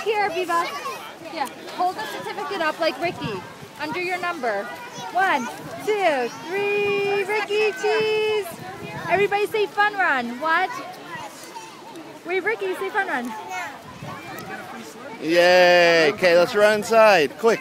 Look here, Viva. Yeah, hold the certificate up like Ricky, under your number. One, two, three, Ricky, cheese. Everybody say fun run. What? Wait, Ricky, say fun run. Yay! Okay, let's run inside. Quick.